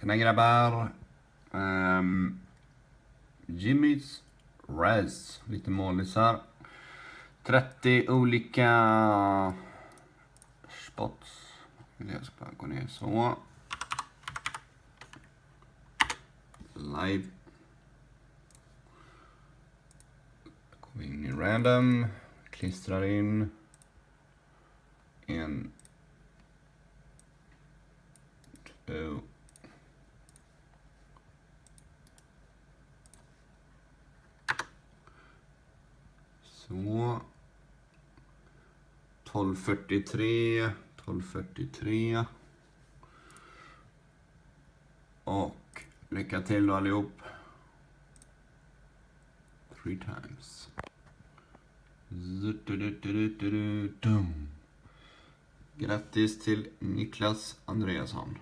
Tjena grabbar. Um, Jimmys Res. Lite målisar. 30 olika spots. Jag ska bara gå ner så. Live. Går in i random. Klistrar in. En. Två. Så. 12.43, 12.43. Och lycka till då allihop. Three times. Grattis till Niklas Andreasson.